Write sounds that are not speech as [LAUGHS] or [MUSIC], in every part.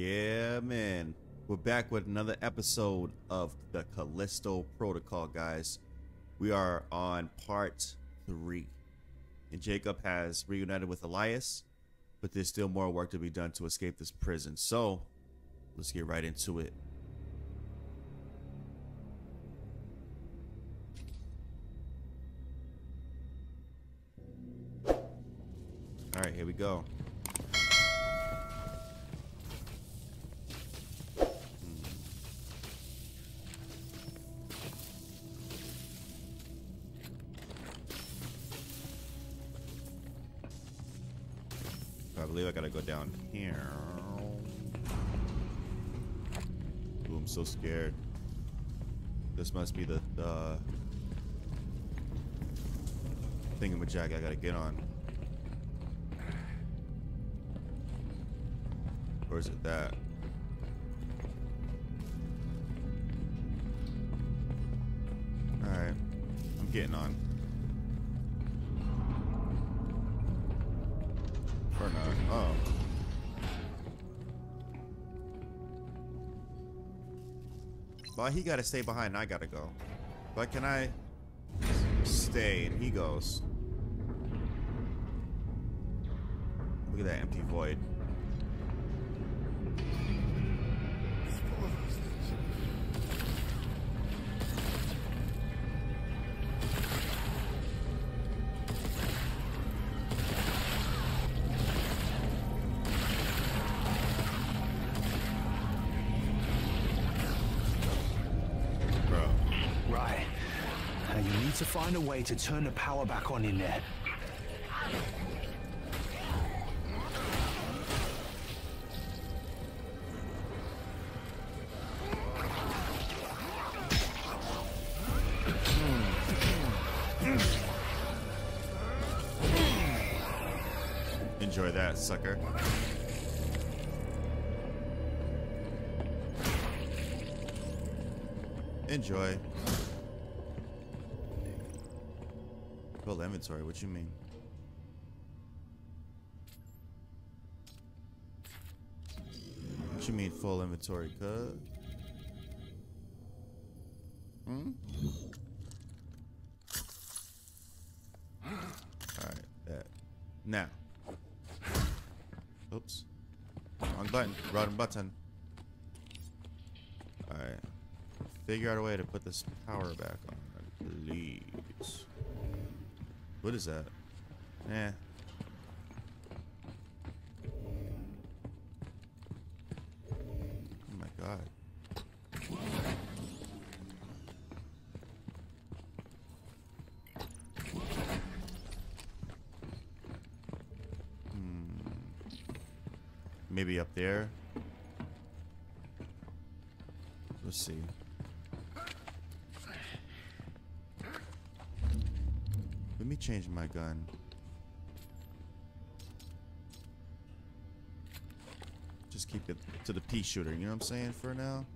Yeah, man. We're back with another episode of the Callisto Protocol, guys. We are on part three. And Jacob has reunited with Elias, but there's still more work to be done to escape this prison. So, let's get right into it. All right, here we go. So scared. This must be the, the thingamajig I gotta get on. Or is it that? Alright. I'm getting on. He gotta stay behind I gotta go? But can I stay and he goes? Look at that empty void. Find a way to turn the power back on in there. Enjoy that, sucker. Enjoy. Full inventory, what you mean? What you mean full inventory, cuz? Hmm? Alright, that. Now. Oops. Wrong button. Wrong button. Alright. Figure out a way to put this power back on, please. What is that? Eh. Oh my god. Maybe up there. Let's see. Change my gun. Just keep it to the pea shooter, you know what I'm saying, for now?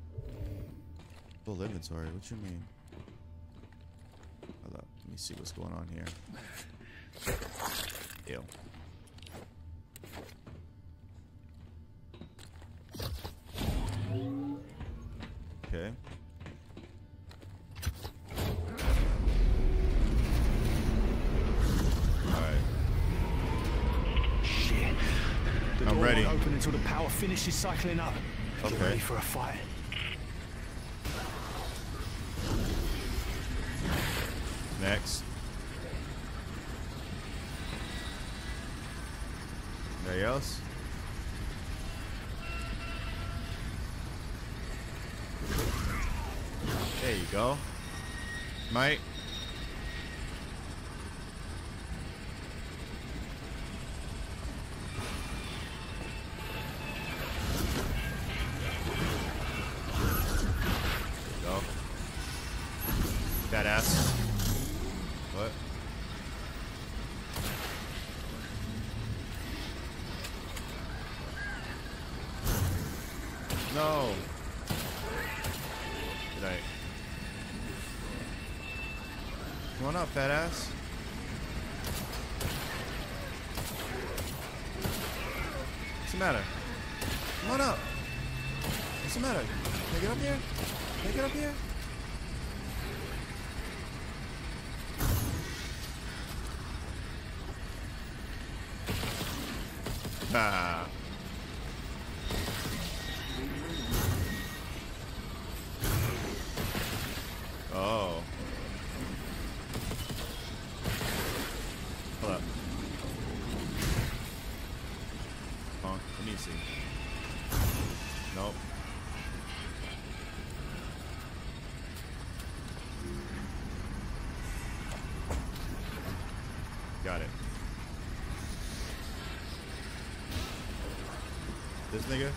Full inventory, what you mean? Hold up, let me see what's going on here. Ew. Cycling up. Get Okay. ready for a fight. Next. Anybody else? There you go. Mate. Go. Badass. What? No. Good night. Fat ass. What's the matter? Come on up. What's the matter? Can I get up here? Can I get up here? Ah. Oh. Hold up. Oh, let me see. Nope. Got it. This nigga?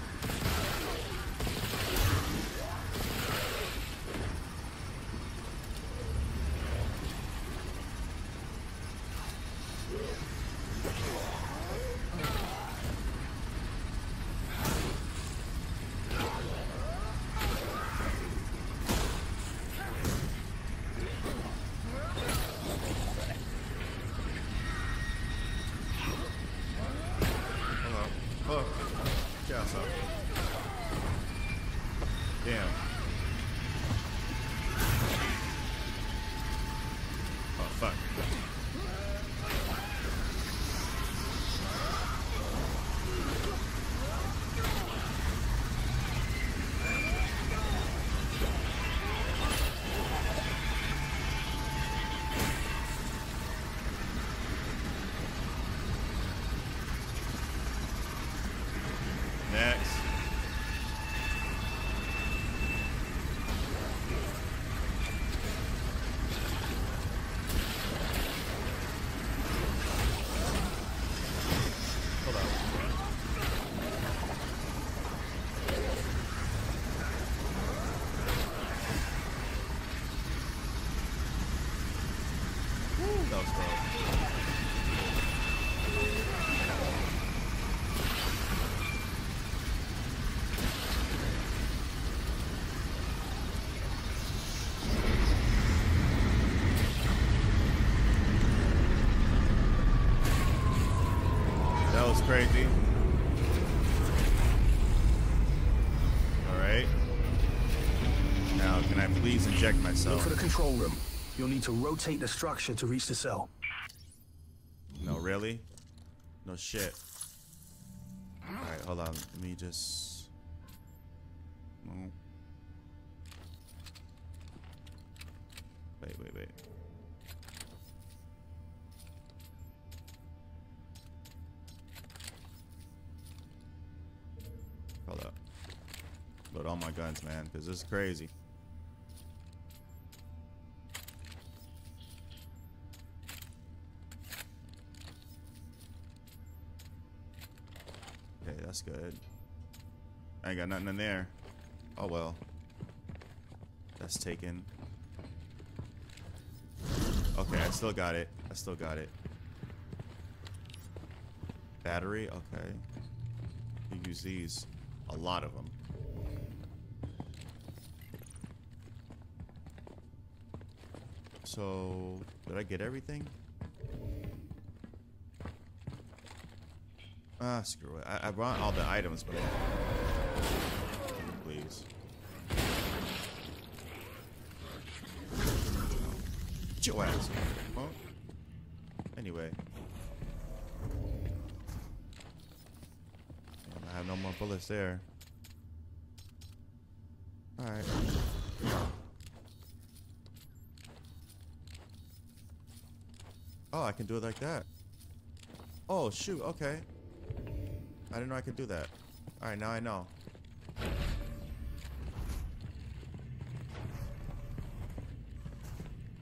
Hold on. Oh, chaos up. Damn. Oh, fuck. Next. Hold on. Woo, that was close. That was crazy. Alright. Now, can I please inject Look myself? for the control room. You'll need to rotate the structure to reach the cell. No, really? No shit. Alright, hold on. Let me just. Wait, wait, wait. Hold up. Load all my guns, man, because this is crazy. Okay, that's good. I ain't got nothing in there. Oh well. That's taken. Okay, I still got it. I still got it. Battery, okay. You use these. A lot of them. So, did I get everything? Ah, screw it. I, I brought all the items, but please. Get your ass. Anyway. Damn, I have no more bullets there. Alright. Oh, I can do it like that. Oh, shoot, okay. I didn't know I could do that. Alright, now I know. Let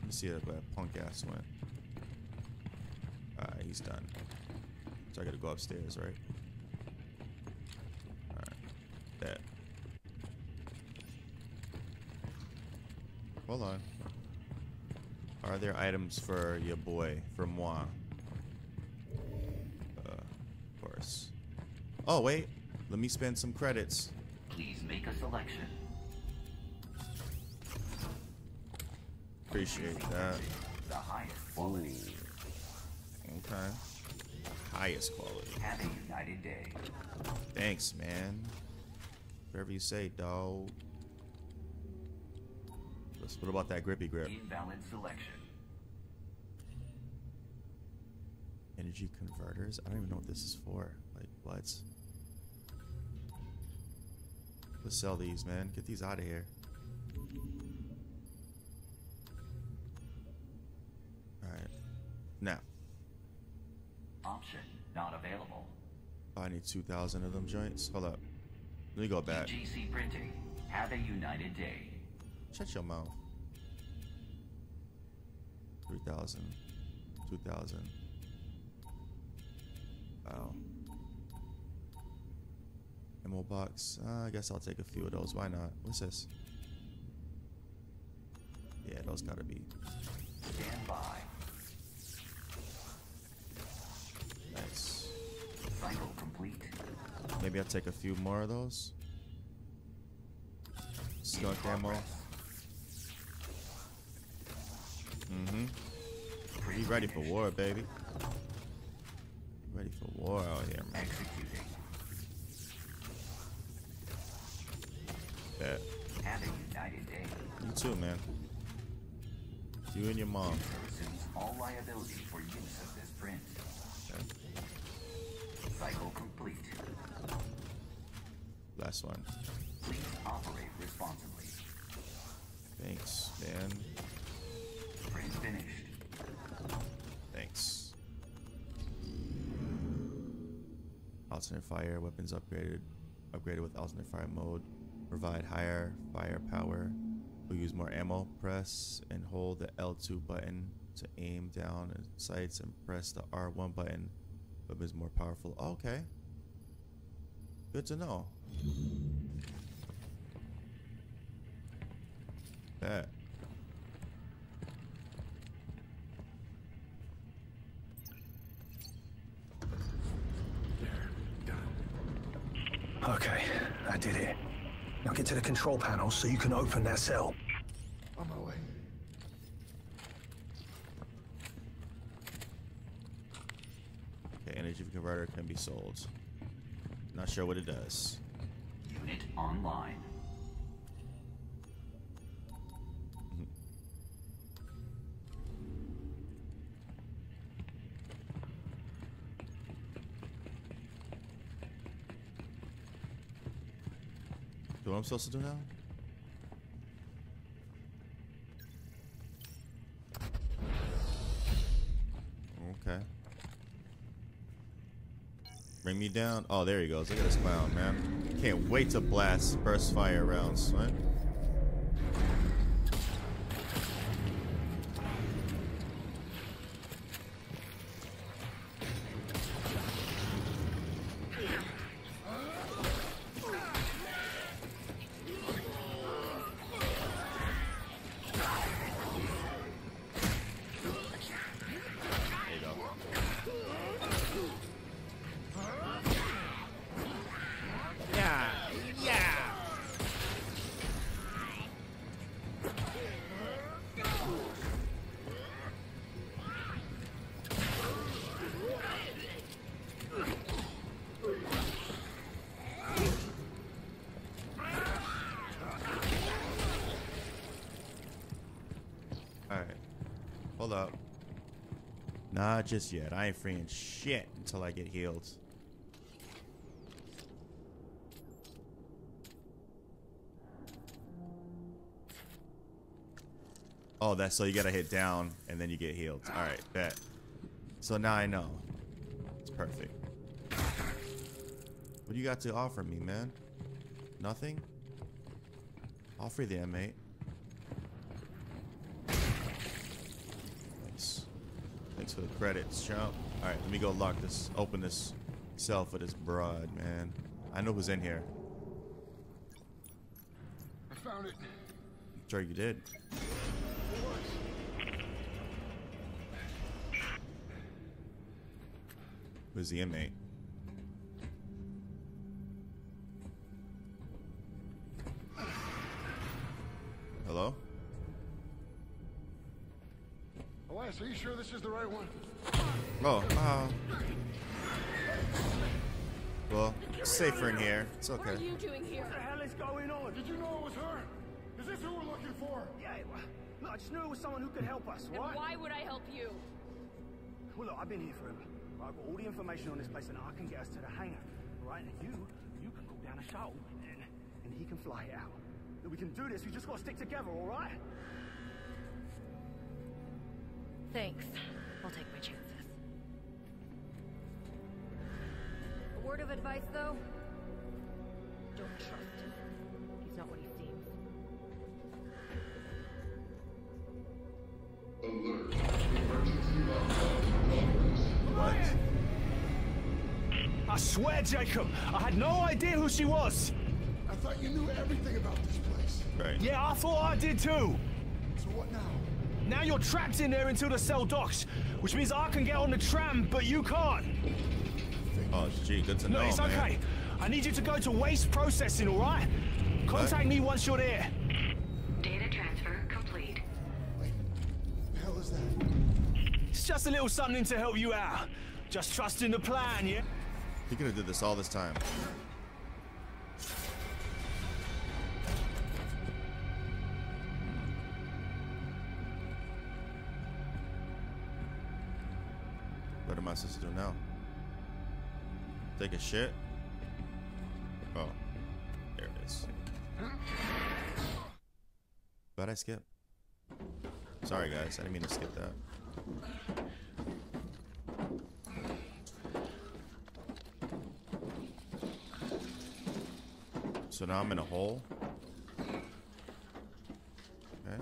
me see where that punk ass went. Alright, he's done. So I gotta go upstairs, right? Alright. That. Hold on. Are there items for your boy, for moi? Uh, of course. Oh, wait. Let me spend some credits. Please make a selection. Appreciate that. The highest quality. Okay. Highest quality. Have a united day. Thanks, man. Whatever you say, dog. What about that grippy grip? Invalid selection. Energy converters? I don't even know what this is for. Like, what? Let's sell these, man. Get these out of here. Alright. Now, Option not available. I need 2,000 of them joints. Hold up. Let me go back. GC Printing. Have a united day. Shut your mouth. 3,000. 2,000. Wow. Ammo box. Uh, I guess I'll take a few of those. Why not? What's this? Yeah, those gotta be. Stand by. Nice. Cycle complete. Maybe I'll take a few more of those. Skunk ammo. Mm-hmm. Be ready for war, baby. Ready for war out here, man. Executing. Bet. Have a united day. You too, man. You and your mom. Assumes all liability for use of this print. Okay. Cycle complete. Last one. Please operate responsibly. Thanks, man. Alternate fire weapons upgraded. Upgraded with alternate fire mode. Provide higher firepower. Will use more ammo. Press and hold the L2 button to aim down at sights and press the R1 button. Weapons more powerful. Okay. Good to know. Bet. Okay, I did it. Now get to the control panel so you can open that cell. On my way. Okay, energy converter can be sold. Not sure what it does. Unit online. I'm supposed to do now? Okay. Bring me down. Oh, there he goes. Look at this clown, man. Can't wait to blast burst fire rounds, right? Not just yet. I ain't freeing shit until I get healed. Oh, that's so you gotta hit down and then you get healed. All right, bet. So now I know. It's perfect. What do you got to offer me, man? Nothing? I'll free the. Thanks. For the credits, chump. All right, let me go lock this, open this cell for this broad, man. I know who's in here. I found it. Sure you did. Who's the inmate? Hello? Elias, are you sure this is the right one? Oh, uh. Well, safer in here. It's okay. What are you doing here? What the hell is going on? Did you know it was her? Is this who we're looking for? Yeah, well, look, I just knew it was someone who could help us, And why would I help you? Well, look, I've been here forever. I've got all the information on this place, and I can get us to the hangar. Right? And you, you can call down a shuttle, and, and he can fly out. We can do this. We just got to stick together, all right? Thanks. I'll take my chances. A word of advice, though? Don't trust him. He's not what he seems. Alert. Emergency What? I swear, Jacob, I had no idea who she was. I thought you knew everything about this place. Right. Yeah, I thought I did too. So what now? Now you're trapped in there until the cell docks, which means I can get on the tram, but you can't. Oh, gee, good to No, know, it's man. okay. I need you to go to waste processing, all right? Contact me once you're there. Data transfer complete. Wait, the hell is that? It's just a little something to help you out. Just trust in the plan, yeah? He could have did this all this time. Am I supposed to do now? Take a shit? Oh, there it is. But I skip. Sorry guys, I didn't mean to skip that. So now I'm in a hole. Okay.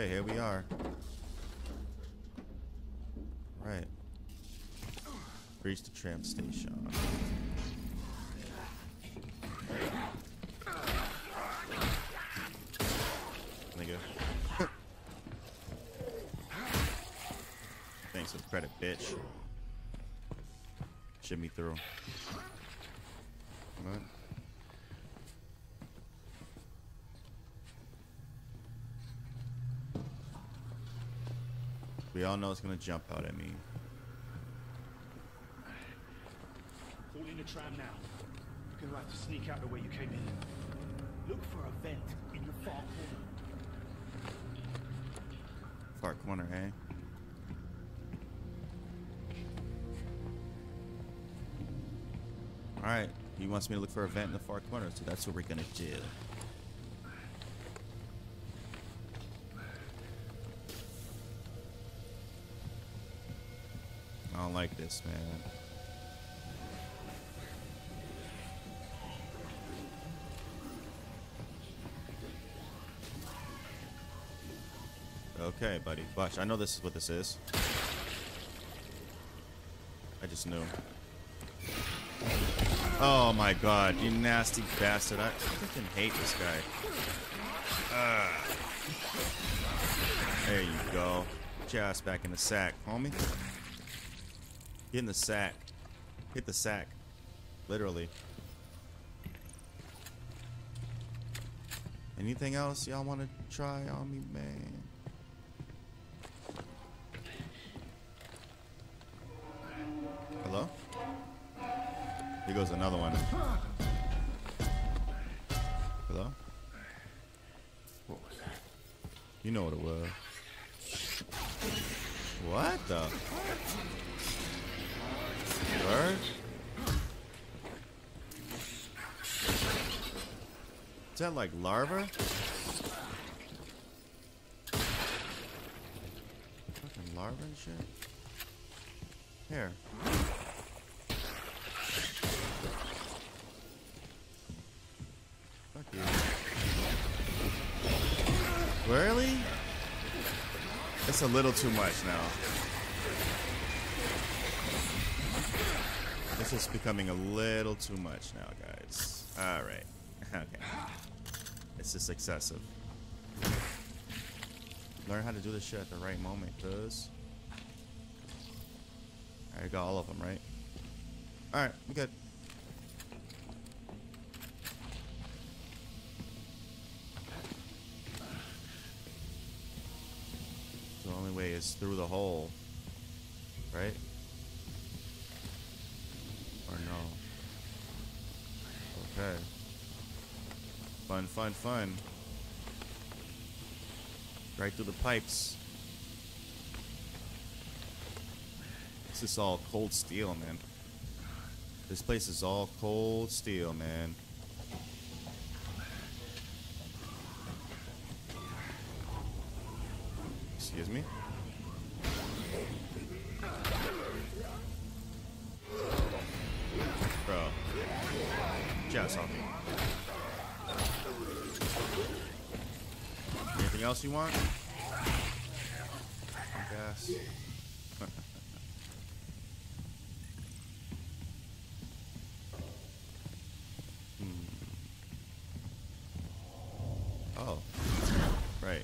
Okay, here we are. Right. Reach the tram station. Nigga. Thanks for the credit, bitch. Shimmy through. What? We all know it's gonna jump out at me. Call in the tram now. You're gonna have to sneak out the way you came in. Look for a vent in the far corner. Far corner, eh? Alright, he wants me to look for a vent in the far corner, so that's what we're gonna do. Like this, man. Okay, buddy. Watch, I know this is what this is. I just knew. Oh my god, you nasty bastard. I freaking hate this guy. There you go. Ass back in the sack, homie. Get in the sack. Hit the sack. Literally. Anything else y'all want to try on me, man? Hello? Here goes another one. Hello? What was that? You know what it was. What the? Bird? Is that like larva? Fucking larva and shit? Here. Fuck you. Really? It's a little too much now. This is becoming a little too much now, guys. Alright. [LAUGHS] Okay. It's just excessive. Learn how to do this shit at the right moment, cuz. I got all of them, right? Alright, we good. The only way is through the hole. Right? Or no? Okay. Fun, fun, fun. Right through the pipes. This is all cold steel, man. This place is all cold steel, man. Gas. Oh. Right.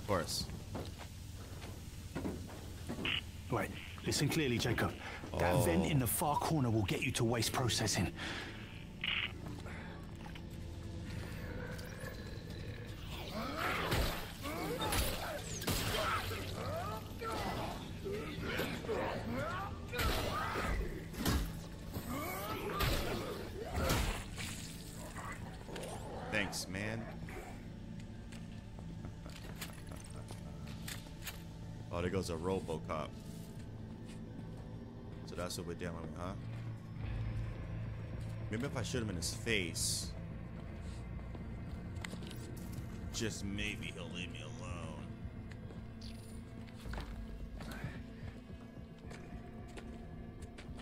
Of course. Right, listen clearly, Jacob. That oh. vent in the far corner will get you to waste processing. Thanks, man. A RoboCop. So that's what we're dealing with, huh? Maybe if I shoot him in his face, just maybe he'll leave me alone.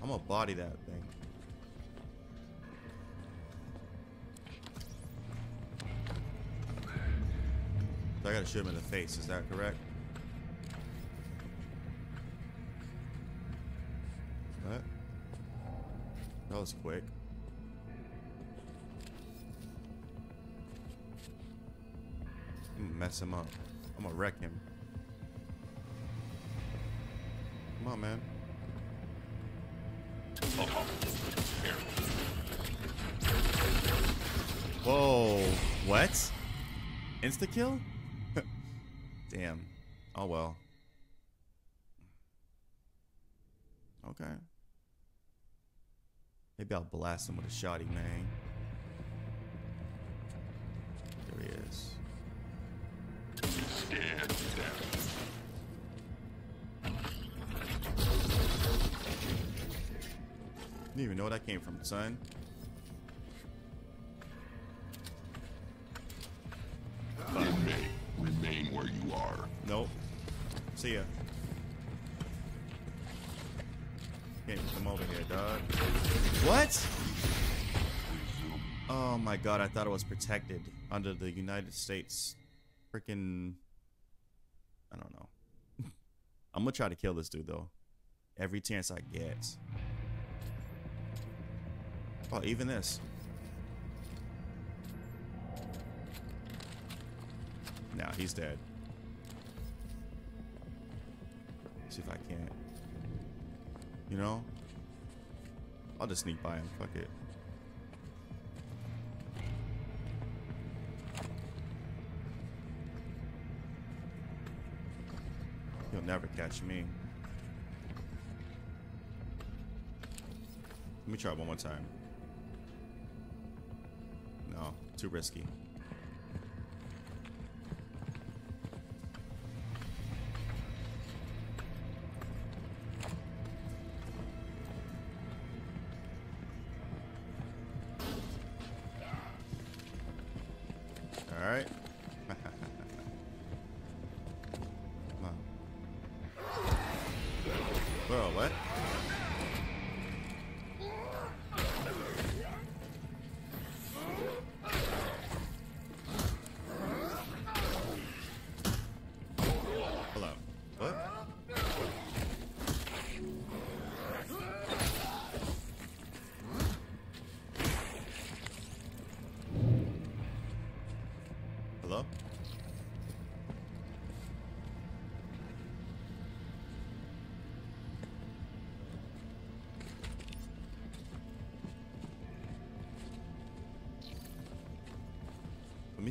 I'm gonna body that thing. So I gotta shoot him in the face, is that correct? What? That was quick. I'm gonna mess him up. I'm gonna wreck him. Come on, man. Whoa. What? Insta kill? [LAUGHS] Damn. Oh well. Okay. Maybe I'll blast him with a shotty, man. There he is. Stand down. Didn't even know that came from, son. Remain, remain where you are. Nope. See ya. Can't come over here, dog. What? Oh my god, I thought it was protected under the United States. Freaking. I don't know. [LAUGHS] I'm gonna try to kill this dude though. Every chance I get. Oh, even this. Now he's dead. See if I can't. You know? I'll just sneak by him. Fuck it. He'll never catch me. Let me try one more time. No, too risky.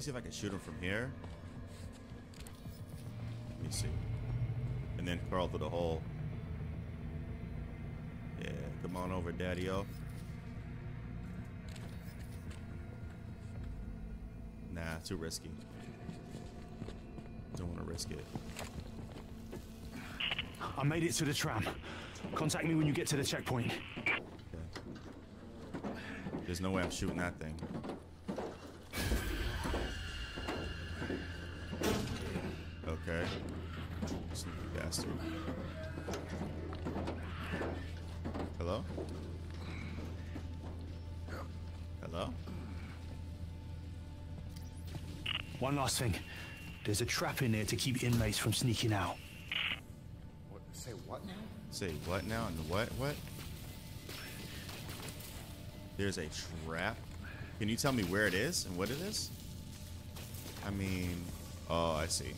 See if I can shoot him from here. Let me see. And then crawl through the hole. Yeah, come on over, daddy-o. Nah, too risky. Don't want to risk it. I made it to the tram. Contact me when you get to the checkpoint. Okay. There's no way I'm shooting that thing. Bastard. Hello? Hello? One last thing. There's a trap in there to keep inmates from sneaking out. What, say what now? Say what now and what? What? There's a trap. Can you tell me where it is and what it is? I mean, oh, I see.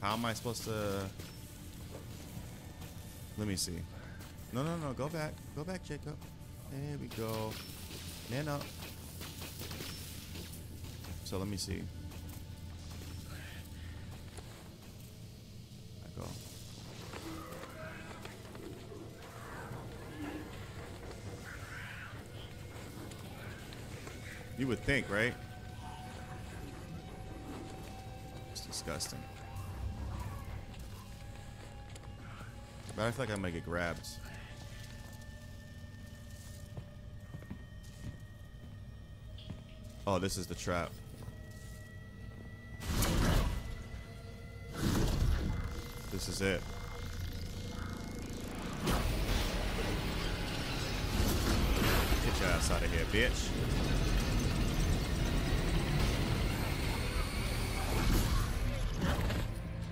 How am I supposed to? Let me see. No, no, no. Go back. Go back, Jacob. There we go. Man up. So let me see. I go. You would think, right? It's disgusting. But I feel like I'm gonna get grabbed. Oh, this is the trap. This is it. Get your ass out of here, bitch.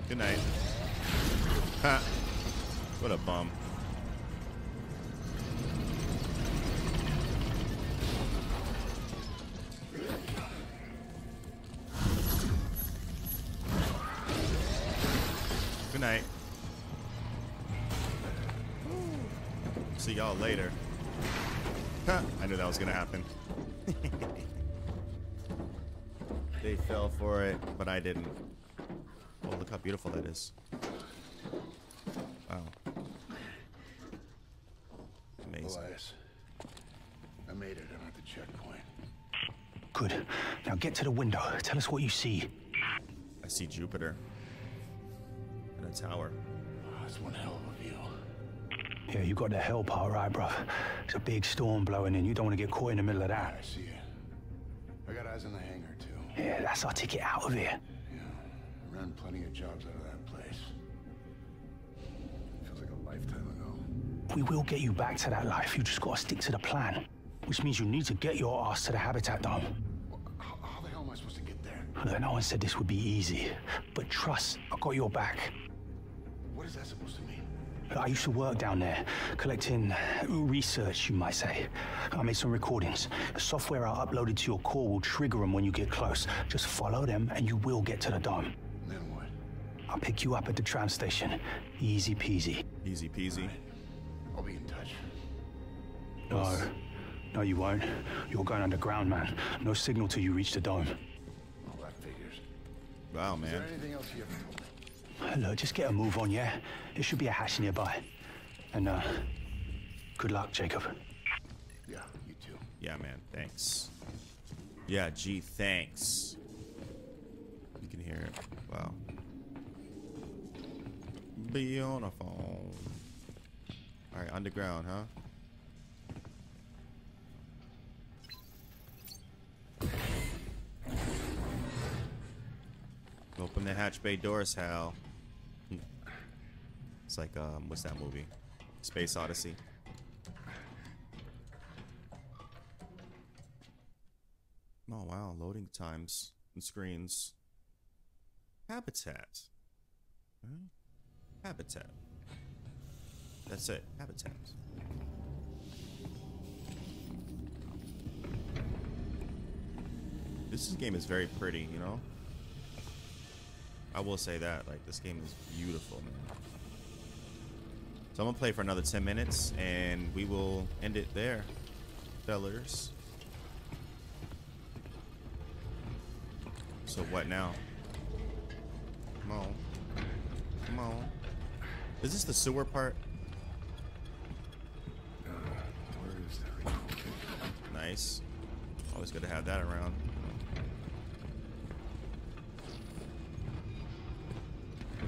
Good night. Ha! What a bum. Good night. See y'all later. Huh, I knew that was gonna happen. [LAUGHS] they fell for it, but I didn't. Oh, look how beautiful that is. Wow. Amazing. Elias. I made it. I'm at the checkpoint. Good. Now get to the window. Tell us what you see. I see Jupiter. And a tower. Oh, that's one hell of a view. Yeah, you got the hell part right, bruv. It's a big storm blowing in. You don't want to get caught in the middle of that. I see it. I got eyes on the hangar, too. Yeah, that's our ticket out of here. Yeah. I ran plenty of jobs out of that place. Feels like a lifetime ago. We will get you back to that life. You just gotta stick to the plan. Which means you need to get your ass to the Habitat Dome. How, how the hell am I supposed to get there? Look, no one said this would be easy. But trust, I got your back. What is that supposed to mean? I used to work down there, collecting research, you might say. I made some recordings. The software I uploaded to your core will trigger them when you get close. Just follow them and you will get to the dome. Then what? I'll pick you up at the tram station. Easy peasy. Easy peasy. No. No, you won't. You're going underground, man. No signal till you reach the dome. All that figures. Wow, Is there man. anything else you ever told? Look, just get a move on, yeah? There should be a hatch nearby. And, uh, good luck, Jacob. Yeah, you too. Yeah, man. Thanks. Yeah, gee, thanks. You can hear it. Wow. Be on a phone. All right, underground, huh? Open the hatch bay doors, Hal. It's like, um, what's that movie? Space Odyssey. Oh wow, loading times and screens. Habitat. Habitat. That's it. Habitat. This game is very pretty, you know? I will say that. Like, this game is beautiful, man. So I'm gonna play for another 10 minutes and we will end it there, fellers. So what now? Come on. Come on. Is this the sewer part? Uh, that? Nice. Always good to have that around.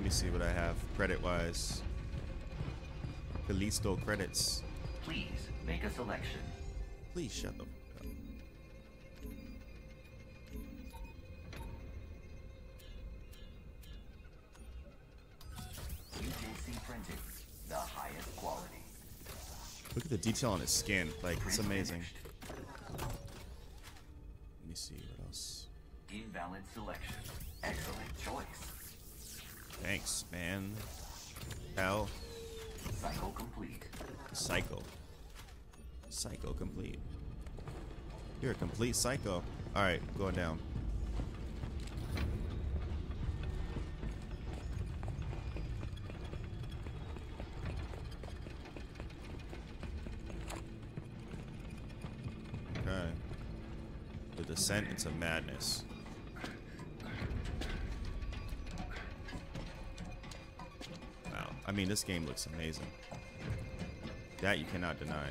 Me see what I have credit wise. Callisto credits. Please make a selection. Please shut the fuck up. UJC printing. The highest quality. Look at the detail on his skin. Like, it's amazing. Hell, Cycle complete. psycho. Psycho complete. You're a complete psycho. Alright, going down. Okay. The descent into madness. Mean, this game looks amazing. That you cannot deny.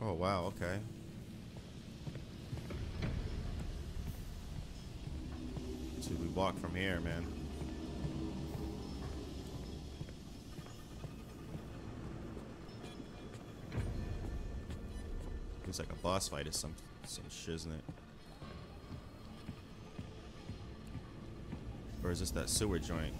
Oh, wow, okay. So we walk from here, man. Boss fight or some some shiznit. Or is this that sewer joint?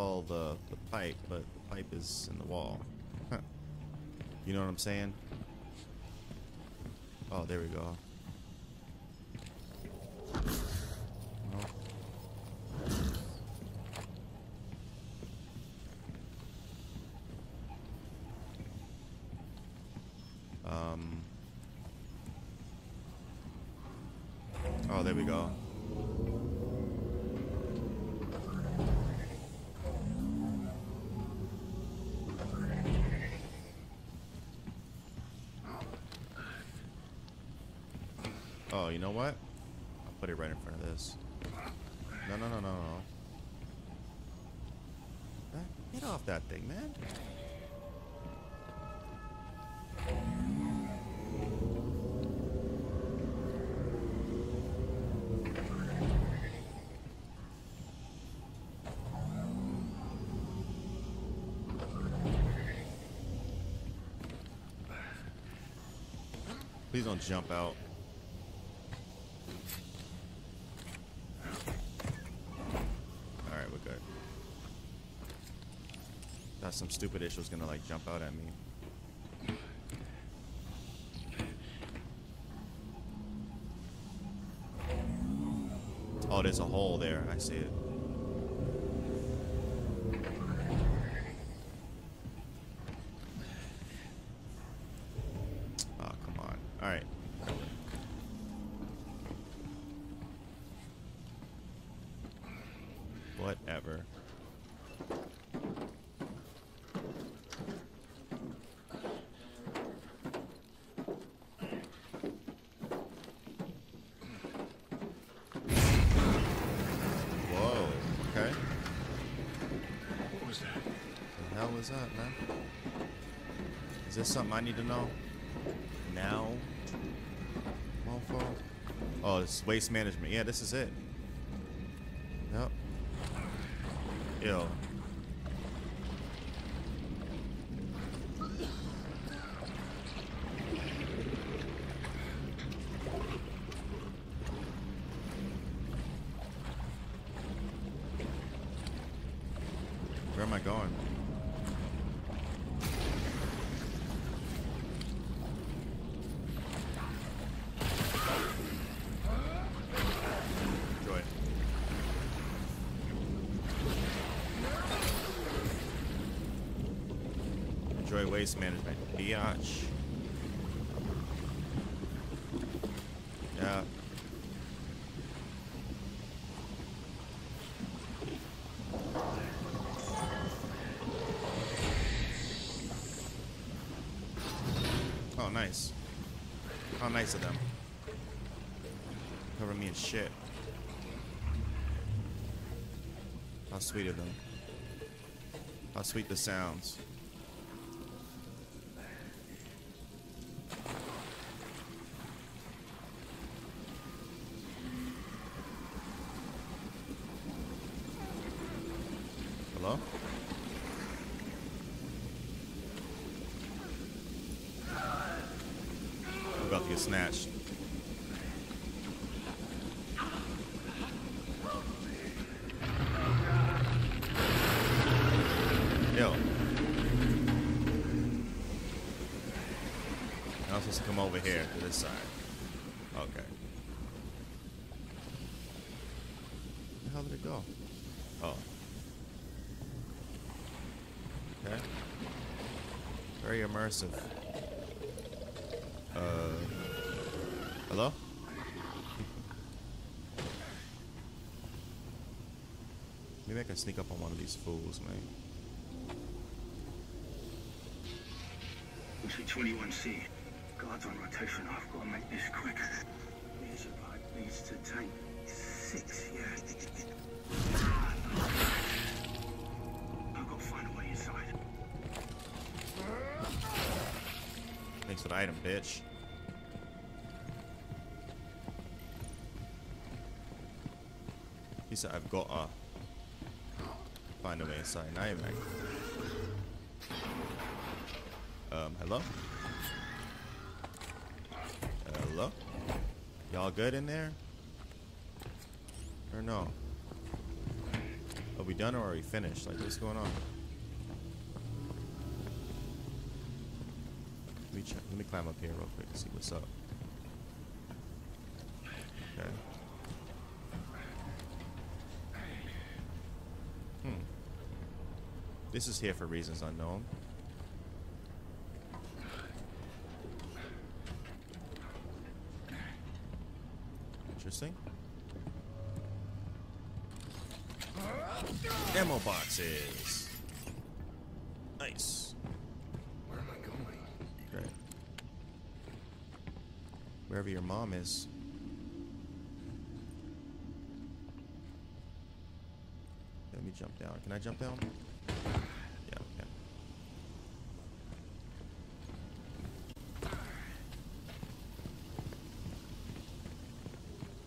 Follow the, the pipe, but the pipe is in the wall. [LAUGHS] You know what I'm saying? Oh, there we go. Well. Um. Oh, there we go. Oh, you know what? I'll put it right in front of this. No, no, no, no, no. Get off that thing, man. Please don't jump out. Alright, we're good. Thought some stupid issue is gonna like jump out at me. Oh, there's a hole there. I see it. Oh, come on. Alright. Whatever. Whoa. Okay. What was that? The hell was that, man? Is this something I need to know? Now? Mofo? Oh, it's waste management. Yeah, this is it. Yep. Yo. Where am I going? Enjoy waste management. Biatch. Yeah. Oh, nice. How nice of them. Cover me in shit. How sweet of them. How sweet the sounds. Hello? I'm about to get snatched. Yo. Now I'm supposed to come over here to this side. Okay. Where the hell did it go? Oh. Okay. Very immersive. Uh. Hello? [LAUGHS] Maybe I can sneak up on one of these fools, man. We'll 21C. Guards on rotation. I've got to make this quick. A pipe leads to tank six, yeah. For the item, bitch. He said, I've got to find a way inside. Now you're back. Um, hello? Hello? Y'all good in there? Or no? Are we done or are we finished? Like, what's going on? Me check. Let me climb up here real quick and see what's up. Okay. Hmm. This is here for reasons unknown. Interesting. Demo boxes. Nice. Where am I going? Great. Wherever your mom is. Let me jump down. Can I jump down? Yeah, okay.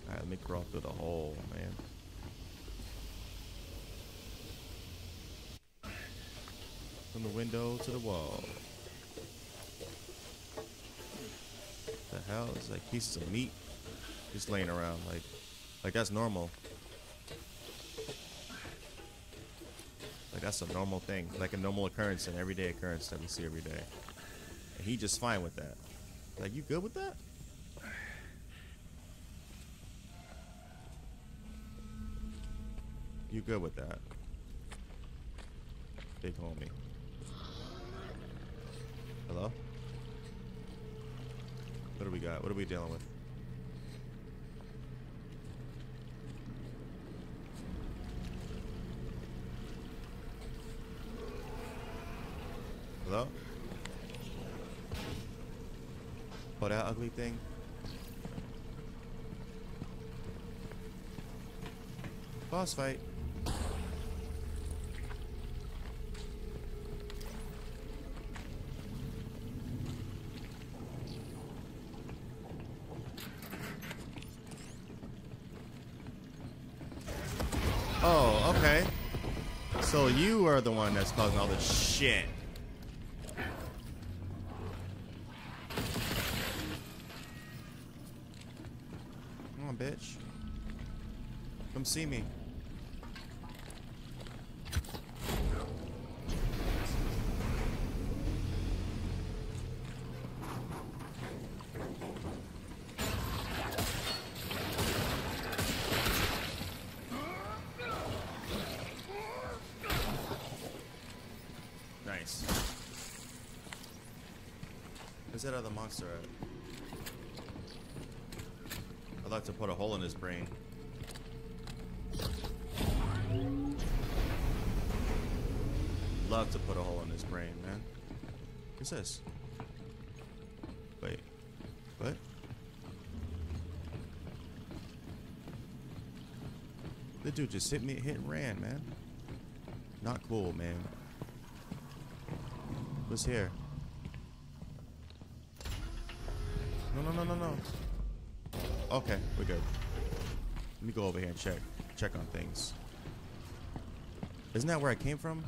Alright, let me crawl through the hole, man. From the window to the wall. Hell It's like pieces of meat just laying around like like that's normal. Like that's a normal thing, like a normal occurrence, an everyday occurrence that we see every day. And he just fine with that. Like you good with that? You good with that? Big homie. Hello? What do we got? What are we dealing with? Hello? Oh, that ugly thing? Boss fight. So you are the one that's causing all this shit. Come on, bitch. Come see me. Nice. Where's that other monster at? I'd like to put a hole in his brain. Love to put a hole in his brain, man. What's this? Wait. What? The dude just hit me, hit and ran, man. Not cool, man. What's here? We're good. Let me go over here and check. Check on things. Isn't that where I came from?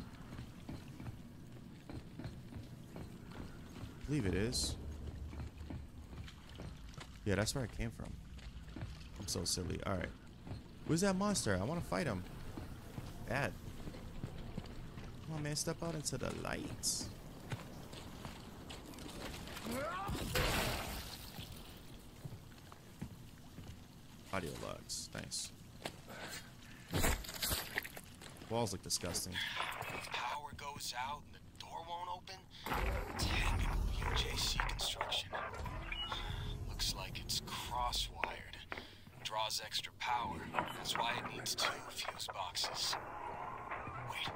I believe it is. Yeah, that's where I came from. I'm so silly. Alright. Who's that monster? I want to fight him. Bad. Come on, man. Step out into the lights. Audio logs. Nice. Walls look disgusting. Power goes out and the door won't open. Typical UJC construction. Looks like it's cross-wired. Draws extra power. That's why it needs two fuse boxes. Wait,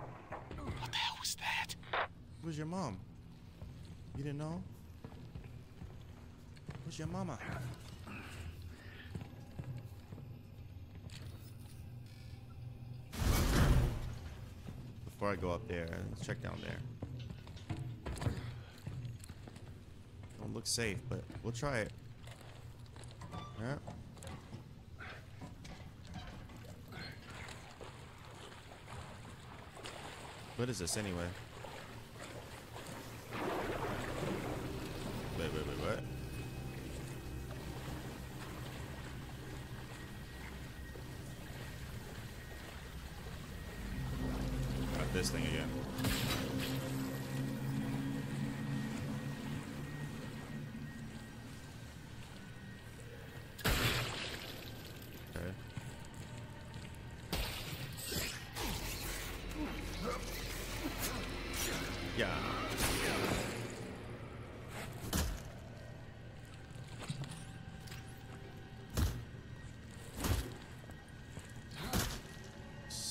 what the hell was that? Who's your mom? You didn't know? Who's your mama? Before I go up there, let's check down there. Don't look safe, but we'll try it. Yeah. What is this anyway?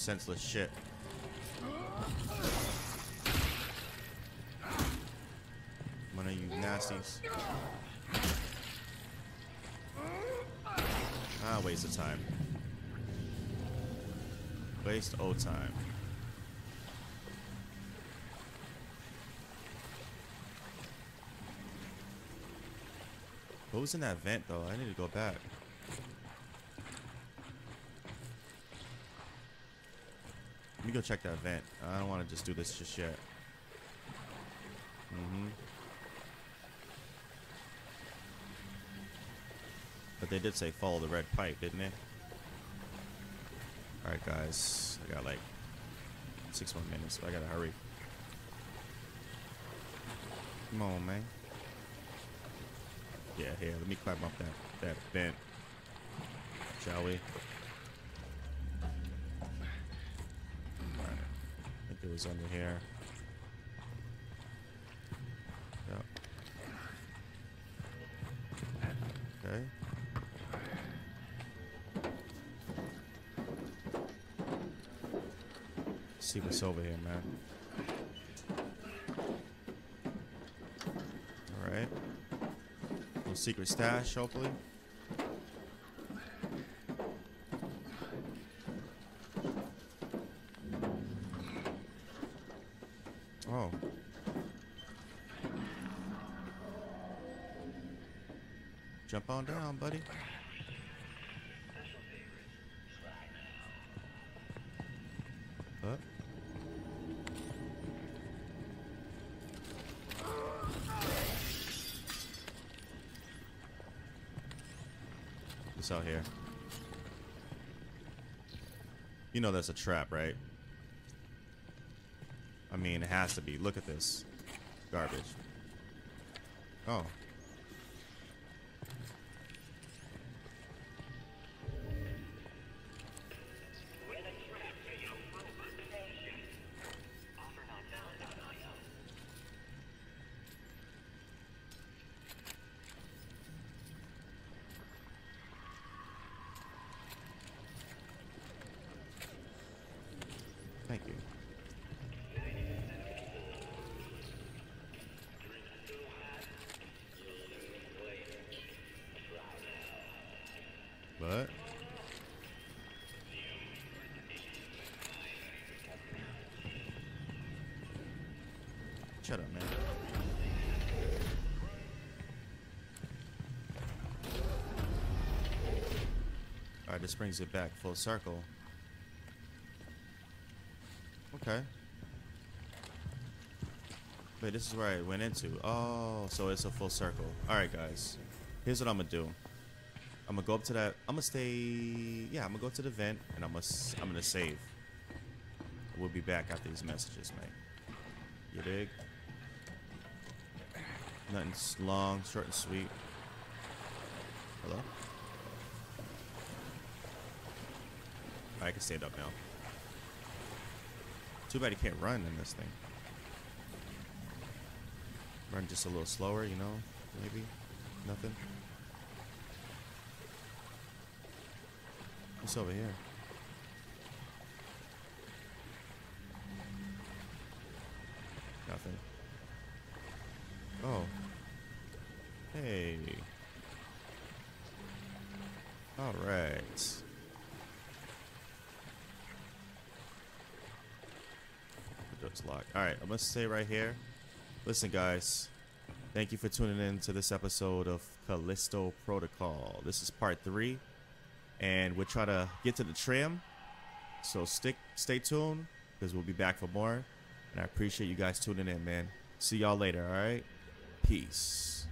Senseless shit. One of you nasties. Ah, waste of time. Waste of time. What was in that vent though? I need to go back. Me go check that vent. I don't want to just do this just yet. Mm-hmm. But they did say follow the red pipe, didn't they? Alright guys. I got like six more minutes, so I gotta hurry. Come on, man. Yeah, here, let me climb up that, that vent. Shall we? Under here. Yep. Okay. see what's over here, man. Alright. Little secret stash, hopefully. Oh. Jump on down, buddy. Huh? Out here. You know that's a trap, right? Has to be. Look at this. Garbage. Oh. Alright, this brings it back full circle. Okay. Wait, this is where I went into. Oh, so it's a full circle. Alright, guys. Here's what I'm gonna do. I'm gonna go up to that. I'm gonna stay. Yeah, I'm gonna go to the vent and I'm gonna I'm gonna save. We'll be back after these messages, mate. You dig? Nothing long, short and sweet. Hello? I can stand up now. Too bad he can't run in this thing. Run just a little slower, you know? Maybe? Nothing? What's over here? Nothing. Oh. Hey. All door's locked. All right, I'm gonna stay right here. Listen, guys. Thank you for tuning in to this episode of Callisto Protocol. This is part three, and we're trying to get to the tram. So stick, stay tuned, because we'll be back for more. And I appreciate you guys tuning in, man. See y'all later. All right. Peace.